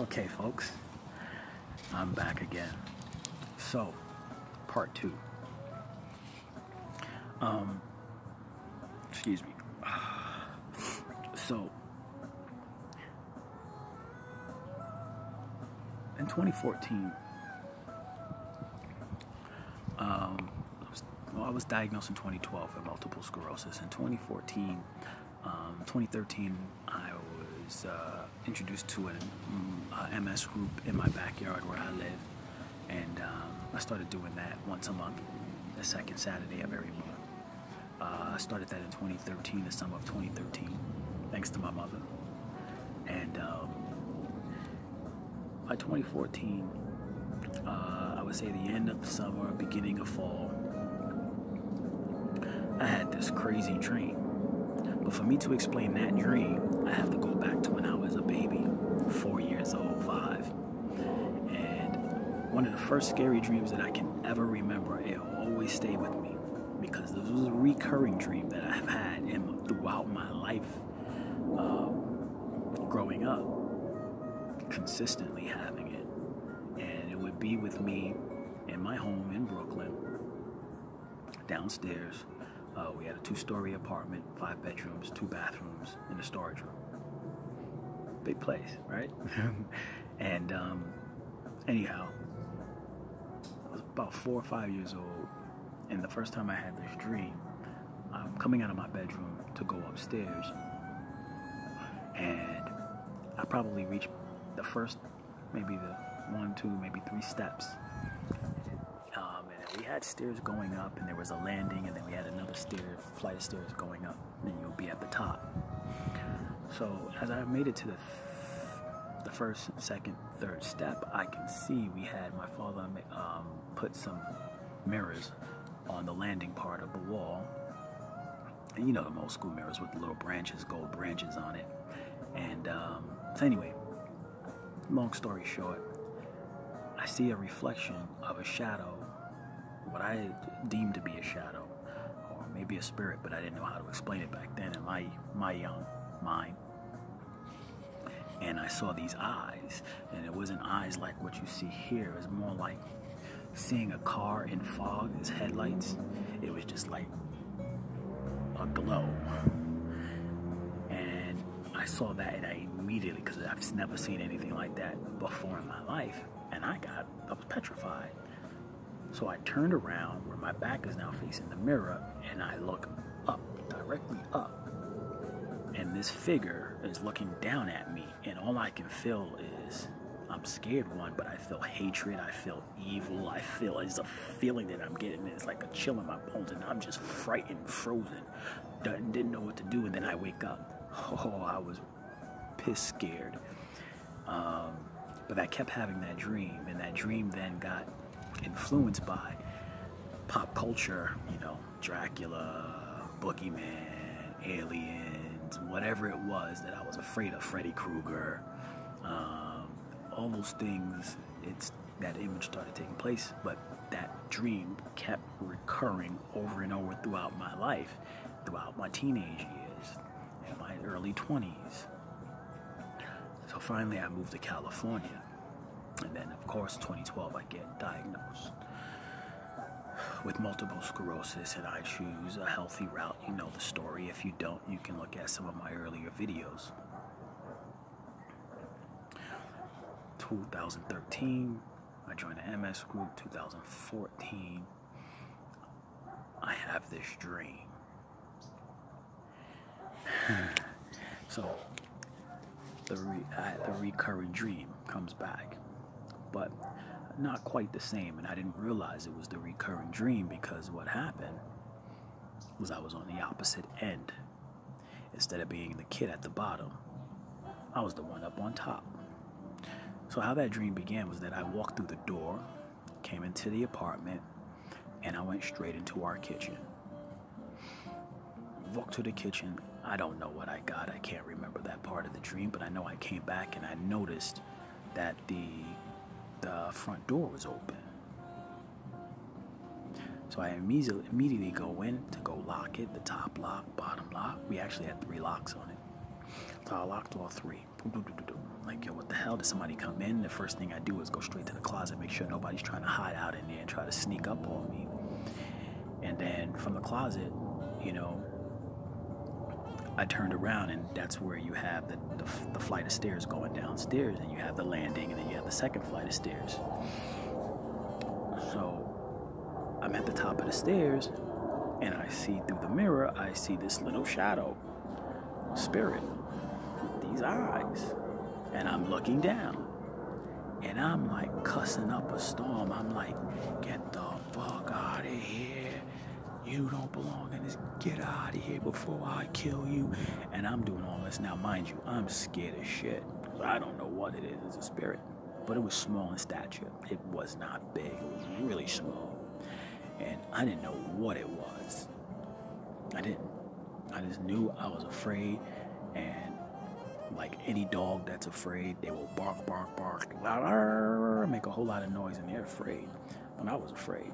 Okay, folks, I'm back again. So, part two. Um, excuse me. So, in 2014, um, I was, well, I was diagnosed in 2012 with multiple sclerosis. In 2014, um, 2013, I was uh, introduced to an uh, MS group in my backyard where I live, and um, I started doing that once a month, the second Saturday of every month. Uh, I started that in 2013, the summer of 2013, thanks to my mother. And um, by 2014, uh, I would say the end of the summer, beginning of fall, I had this crazy dream. But for me to explain that dream, I have to go back to when I was a baby, four years old, five. And one of the first scary dreams that I can ever remember, it always stayed with me because this was a recurring dream that I've had in, throughout my life um, growing up, consistently having it. And it would be with me in my home in Brooklyn, downstairs. Uh, we had a two story apartment, five bedrooms, two bathrooms, and a storage room. Big place, right? and um, anyhow, I was about four or five years old and the first time I had this dream, I'm coming out of my bedroom to go upstairs. And I probably reached the first, maybe the one, two, maybe three steps. Um, and we had stairs going up, and there was a landing, and then we had another stair, flight of stairs going up, and you'll be at the top. So as I made it to the the first, second, third step, I can see we had my father um, put some mirrors on the landing part of the wall. And you know the old school mirrors with the little branches, gold branches on it. And um, so anyway, long story short, I see a reflection of a shadow, what I deemed to be a shadow, maybe a spirit, but I didn't know how to explain it back then in my my young mind. And I saw these eyes, and it wasn't eyes like what you see here. It was more like seeing a car in fog, its headlights, it was just like a glow. And I saw that and I immediately, because I've never seen anything like that before in my life, and I got, I was petrified. So I turned around where my back is now facing the mirror and I look up, directly up. And this figure is looking down at me, and all I can feel is I'm scared one, but I feel hatred, I feel evil, I feel it's a feeling that I'm getting. It's like a chill in my bones, and I'm just frightened, frozen, didn't know what to do, and then I wake up. Oh, I was pissed scared. Um, but I kept having that dream, and that dream then got influenced by pop culture, you know, Dracula, Boogeyman, Aliens, whatever it was that I was afraid of, Freddy Krueger. Um, all those things, it's that image started taking place, but that dream kept recurring over and over throughout my life, throughout my teenage years, and my early 20s. So finally, I moved to California, and then, of course, 2012, I get diagnosed with multiple sclerosis, and I choose a healthy route. You know the story. If you don't, you can look at some of my earlier videos. 2013. I joined the MS group 2014. I have this dream. so the re, uh, the recurring dream comes back, but not quite the same. And I didn't realize it was the recurring dream because what happened was I was on the opposite end. Instead of being the kid at the bottom, I was the one up on top. So, how that dream began was that I walked through the door, came into the apartment, and I went straight into our kitchen. Walked to the kitchen. I don't know what I got. I can't remember that part of the dream, but I know I came back and I noticed that the the front door was open. So I immediately immediately go in to go lock it, the top lock, bottom lock. We actually had three locks on it. So I locked all three. Like, yo, what the hell? Did somebody come in? The first thing I do is go straight to the closet, make sure nobody's trying to hide out in there and try to sneak up on me. And then from the closet, you know, I turned around and that's where you have the, the, the, flight of stairs going downstairs, and you have the landing, and then you have the second flight of stairs. So I'm at the top of the stairs, and I see through the mirror, I see this little shadow, spirit, with these eyes, and I'm looking down, and I'm like cussing up a storm. I'm like, get the fuck out of here. You don't belong in this. Get out of here before I kill you. And I'm doing all this. Now, mind you, I'm scared as shit. I don't know what it is. It's a spirit. But it was small in stature. It was not big. It was really small. And I didn't know what it was. I didn't. I just knew I was afraid. And like any dog that's afraid, they will bark, bark, bark, make a whole lot of noise, and they're afraid. And I was afraid.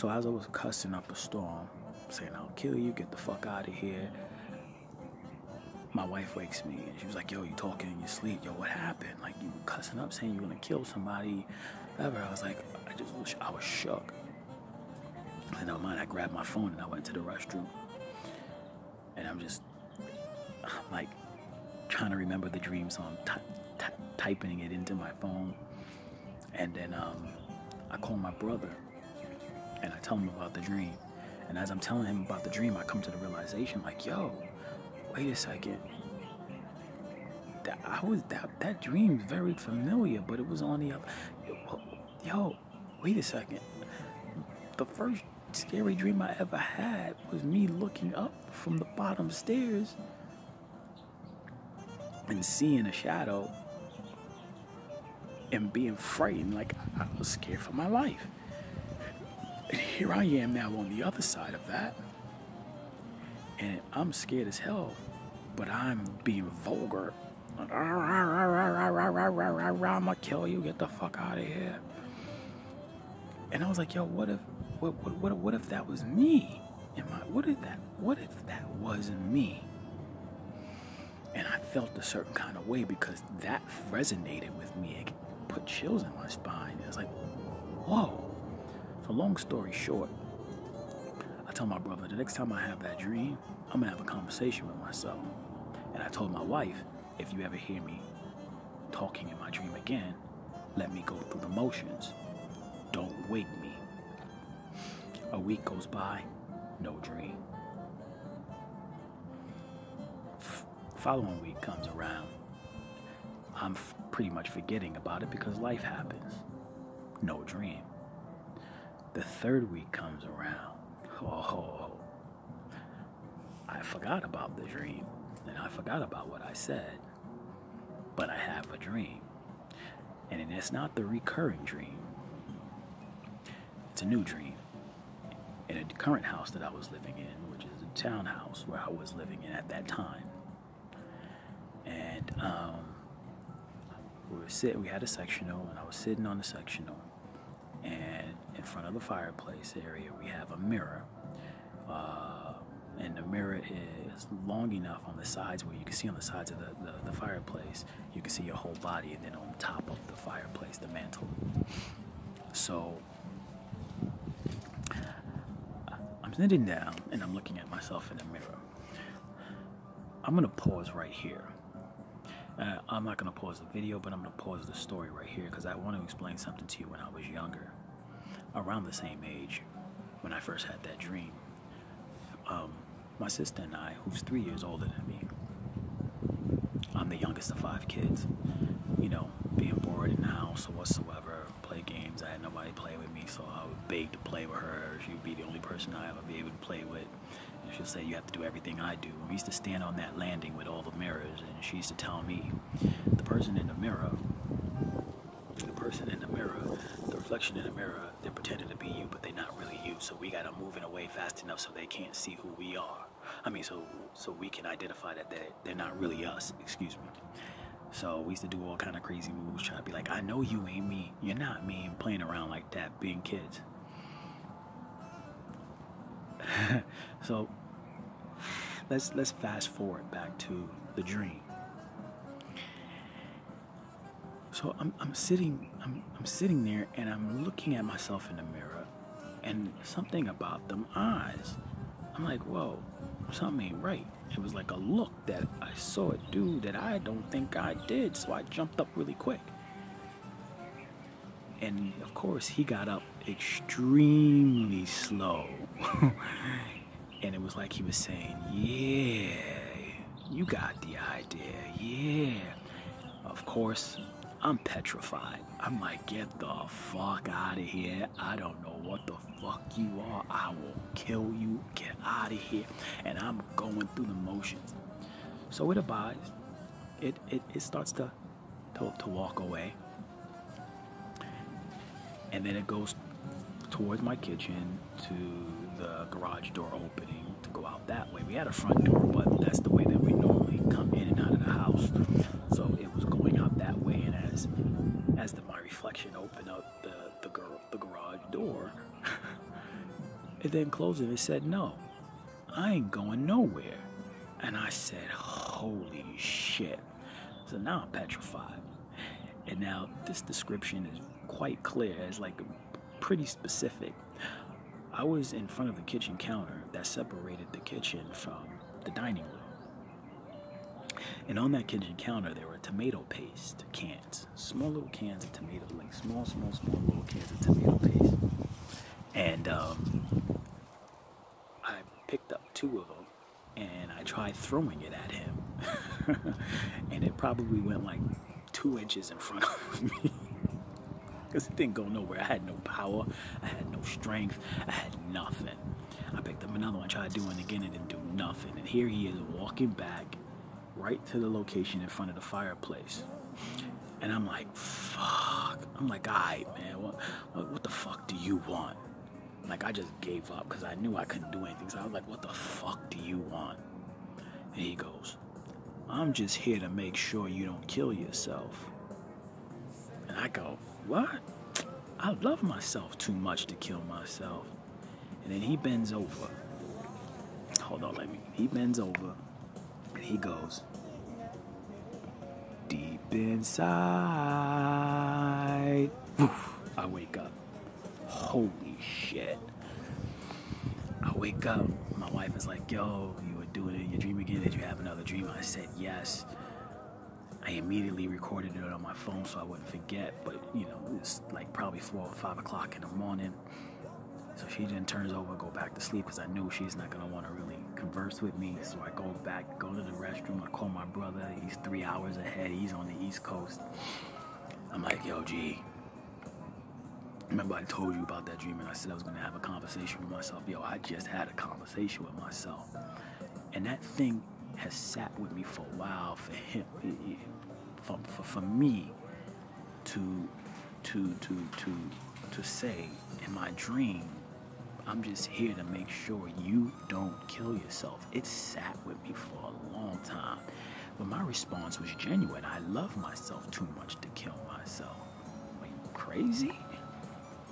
So as I was cussing up a storm, saying, I'll kill you, get the fuck out of here, my wife wakes me and she was like, Yo, you talking in your sleep? Yo, what happened? Like, you were cussing up saying you're gonna kill somebody, whatever. I was like, I just wish I was shook. And never mind, I grabbed my phone and I went to the restroom. And I'm just, I'm like, trying to remember the dream, so I'm typing it into my phone. And then um, I call my brother and I tell him about the dream. And as I'm telling him about the dream, I come to the realization like, yo, wait a second. That I was that that dream's very familiar, but it was on the other. Yo, wait a second. The first scary dream I ever had was me looking up from the bottom stairs and seeing a shadow and being frightened like I was scared for my life. And here I am now on the other side of that. And I'm scared as hell, but I'm being vulgar. I'm gonna kill you, get the fuck out of here. And I was like, yo, what if what what what, what if that was me? Am I what if that what if that wasn't me? And I felt a certain kind of way because that resonated with me. It put chills in my spine. It was like, whoa. So, long story short, I told my brother the next time I have that dream, I'm gonna have a conversation with myself. And I told my wife, if you ever hear me talking in my dream again, let me go through the motions. Don't wake me. A week goes by, no dream. F- following week comes around. I'm pretty much forgetting about it because life happens. No dream. The third week comes around. Oh, I forgot about the dream and I forgot about what I said. But I have a dream. And it's not the recurring dream, it's a new dream. In a current house that I was living in, which is a townhouse where I was living in at that time. And um, we were sitting, we had a sectional, and I was sitting on the sectional in front of the fireplace area we have a mirror. Uh, and the mirror is long enough on the sides where you can see on the sides of the, the, the, fireplace you can see your whole body and then on top of the fireplace the mantle. So i'm sitting down and i'm looking at myself in the mirror. I'm to pause right here. Uh, I'm not to pause the video, but I'm to pause the story right here because I want to explain something to you when I was younger, around the same age, when I first had that dream. Um, my sister and I, who's three years older than me, I'm the youngest of five kids. You know, being bored in the house or whatsoever, play games. I had nobody play with me, so I would beg to play with her. She would be the only person I ever be able to play with. And she'll say, You have to do everything I do. We used to stand on that landing with all the mirrors, and she used to tell me, The person in the mirror, the person in the mirror, reflection in the mirror, they're pretending to be you, but they're not really you. So we gotta move in away fast enough so they can't see who we are. I mean, so so we can identify that they're, they're not really us. Excuse me. So we used to do all kind of crazy moves, trying to be like, I know you ain't me. You're not me. And playing around like that, being kids. so let's let's fast forward back to the dream. So I'm, I'm sitting I'm, I'm sitting there and I'm looking at myself in the mirror and something about them eyes. I'm like, whoa, something ain't right. It was like a look that I saw it do that I don't think I did, so I jumped up really quick. And of course, he got up extremely slow. and it was like he was saying, Yeah, you got the idea. Yeah. Of course, I'm petrified. I'm like, get the fuck out of here. I don't know what the fuck you are. I will kill you. Get out of here. And I'm going through the motions. So it abides. It it, it starts to, to to walk away. And then it goes towards my kitchen to the garage door opening to go out that way. We had a front door, but that's the way that we normally come in and out of the house. So it was going out that way, and as as reflection opened up the the, gar- the garage door, and then closed it and said, "No, I ain't going nowhere." And I said, "Holy shit!" So now I'm petrified. And now this description is quite clear. It's like pretty specific. I was in front of the kitchen counter that separated the kitchen from the dining room. And on that kitchen counter, there were tomato paste cans, small little cans of tomato, like small, small, small little cans of tomato paste. And um, I picked up two of them and I tried throwing it at him. and it probably went like two inches in front of me because it didn't go nowhere. I had no power, I had no strength, I had nothing. I picked up another one, tried doing it again, and didn't do nothing. And here he is walking back right to the location in front of the fireplace. And I'm like, fuck. I'm like, all right, man, what, what the fuck do you want? Like, I just gave up because I knew I couldn't do anything. So I was like, what the fuck do you want? And he goes, I'm just here to make sure you don't kill yourself. And I go, what? I love myself too much to kill myself. And then he bends over. Hold on, let me. He bends over and he goes, Deep inside. I wake up. Holy shit. I wake up. My wife is like, Yo, you were doing it in your dream again. Did you have another dream? I said, Yes. I immediately recorded it on my phone so I wouldn't forget. But you know, it's like probably four or five o'clock in the morning. So she then turns over, and go back to sleep because I knew she's not gonna want to really converse with me. So I go back, go to the restroom. I call my brother. He's three hours ahead. He's on the East Coast. I'm like, Yo, G. Remember I told you about that dream and I said I was gonna have a conversation with myself. Yo, I just had a conversation with myself, and that thing has sat with me for a while for him for, for, for me to to to to to say in my dream I'm just here to make sure you don't kill yourself. It sat with me for a long time. But my response was genuine. I love myself too much to kill myself. Are you crazy?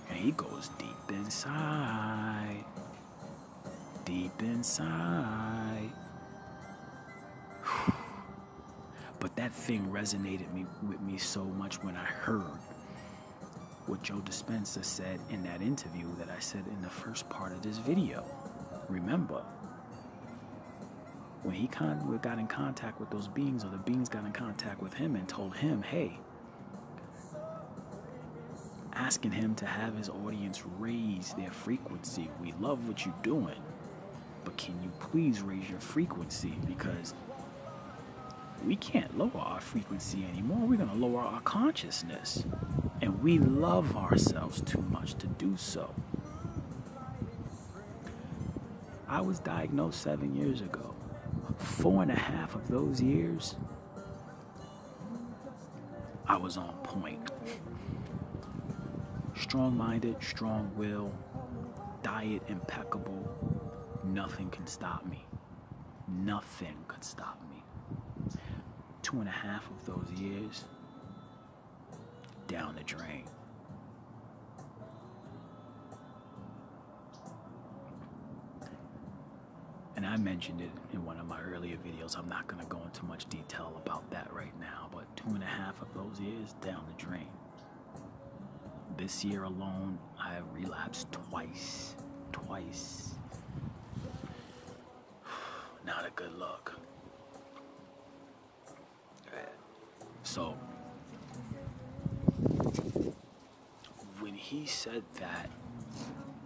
And he goes deep inside. Deep inside. But that thing resonated me with me so much when I heard what Joe Dispenza said in that interview that I said in the first part of this video. Remember, when he con- got in contact with those beings, or the beings got in contact with him and told him, hey, asking him to have his audience raise their frequency. We love what you're doing, but can you please raise your frequency? Because we can't lower our frequency anymore. We're going to lower our consciousness. We love ourselves too much to do so. I was diagnosed seven years ago. Four and a half of those years, I was on point. Strong minded, strong will, diet impeccable. Nothing can stop me. Nothing could stop me two and a half of those years down the drain. And I mentioned it in one of my earlier videos. I'm not going to go into much detail about that right now, but two and a half of those years down the drain. This year alone, I have relapsed twice. Twice. Not a good look. So, when he said that,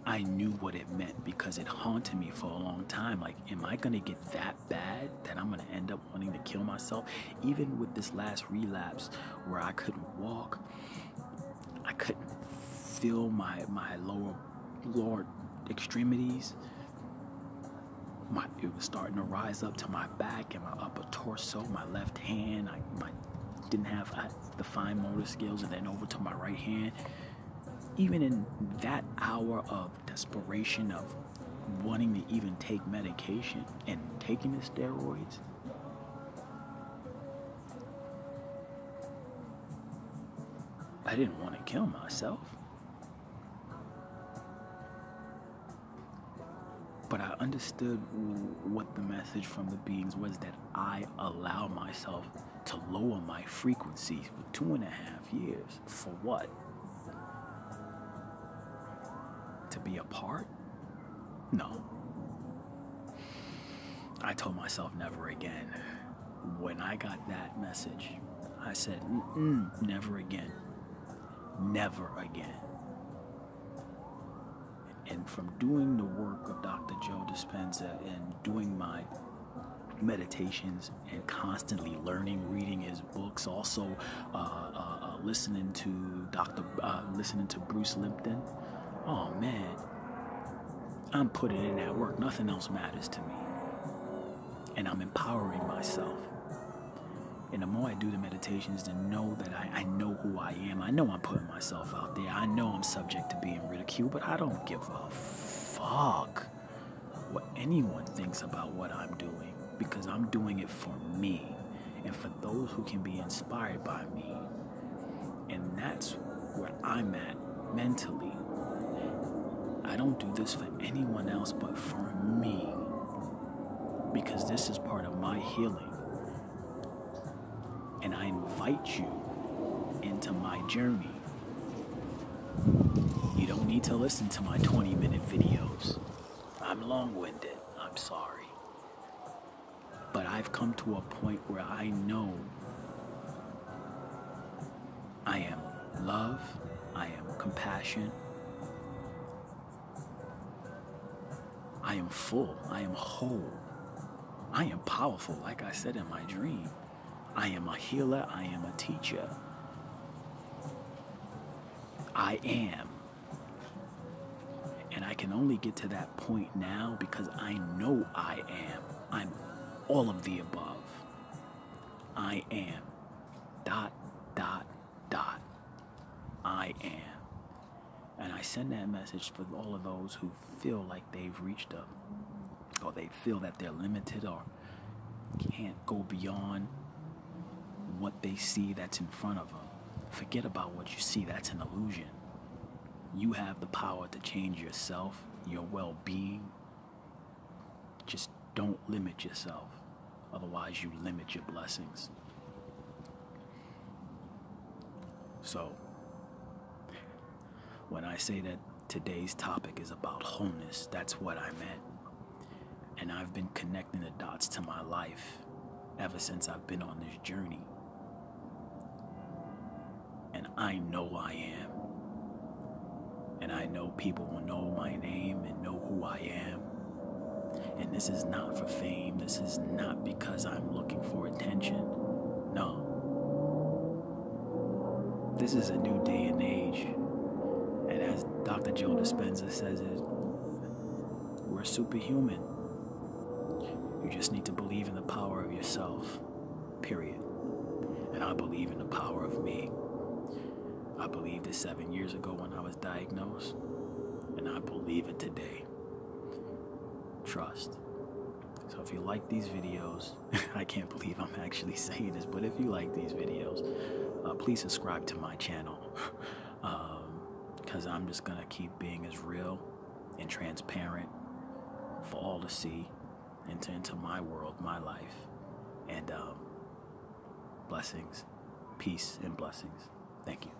I knew what it meant because it haunted me for a long time. Like, am I gonna get that bad that I'm gonna end up wanting to kill myself? Even with this last relapse where I couldn't walk, I couldn't feel my my lower lower extremities. My it was starting to rise up to my back and my upper torso, my left hand. I my didn't have I, the fine motor skills, and then over to my right hand. Even in that hour of desperation of wanting to even take medication and taking the steroids, I didn't want to kill myself. But I understood what the message from the beings was that I allow myself to lower my frequency for two and a half years. For what? To be apart? No. I told myself never again. When I got that message, I said, never again. Never again. And from doing the work of Dr. Joe Dispenza and doing my meditations and constantly learning, reading his books, also uh, uh, uh, listening to Dr. Uh, listening to Bruce Lipton. Oh man, I'm putting in that work. Nothing else matters to me, and I'm empowering myself. And the more I do the meditations, to know that I, I know who I am. I know I'm putting myself out there. I know I'm subject to being ridiculed, but I don't give a fuck what anyone thinks about what I'm doing because I'm doing it for me and for those who can be inspired by me. And that's where I'm at mentally. I don't do this for anyone else but for me because this is part of my healing and I invite you into my journey. You don't need to listen to my 20 minute videos. I'm long winded, I'm sorry. But I've come to a point where I know I am love, I am compassion, I am full, I am whole, I am powerful, like I said in my dream. I am a healer. I am a teacher. I am. And I can only get to that point now because I know I am. I'm all of the above. I am. Dot, dot, dot. I am. And I send that message for all of those who feel like they've reached up, or they feel that they're limited or can't go beyond what they see that's in front of them. Forget about what you see, that's an illusion. You have the power to change yourself, your well being. Just don't limit yourself, otherwise, you limit your blessings. So, when I say that today's topic is about wholeness, that's what I meant. And I've been connecting the dots to my life ever since I've been on this journey and I know I am. And I know people will know my name and know who I am. And this is not for fame. This is not because I'm looking for attention. No. This is a new day and age. Dr. Joe Dispenza says it, we're superhuman. You just need to believe in the power of yourself. Period. And I believe in the power of me. I believed it seven years ago when I was diagnosed, and I believe it today. Trust. So if you like these videos, I can't believe I'm actually saying this, but if you like these videos, uh, please subscribe to my channel. Because I'm just going to keep being as real and transparent for all to see into, into my world, my life. And um, blessings. Peace and blessings. Thank you.